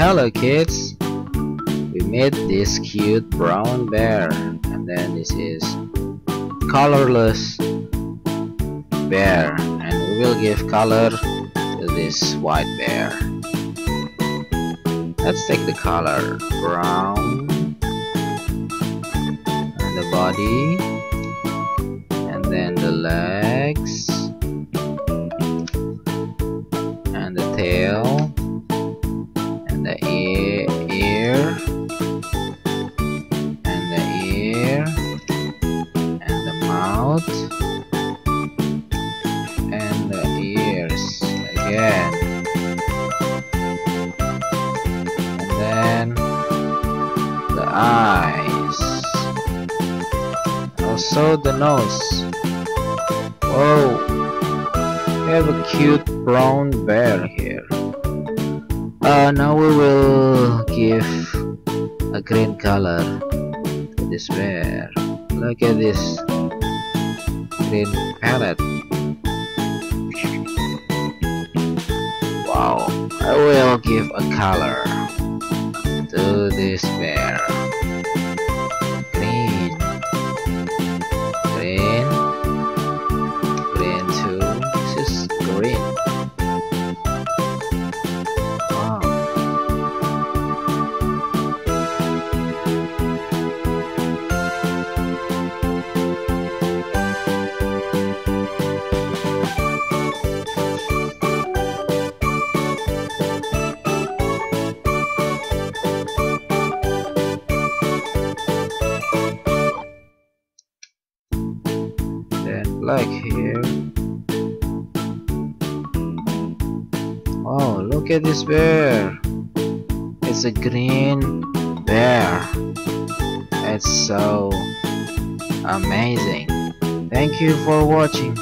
Hello kids! We made this cute brown bear and then this is colorless bear and we will give color to this white bear. Let's take the color brown and the body and then the legs mouth and the ears again. And then the eyes. Also the nose. Oh we have a cute brown bear here. Uh, now we will give a green color to this bear. Look at this green palette wow. I will give a color to this bear then black here. Oh look at this bear. It's a green bear. It's so amazing. Thank you for watching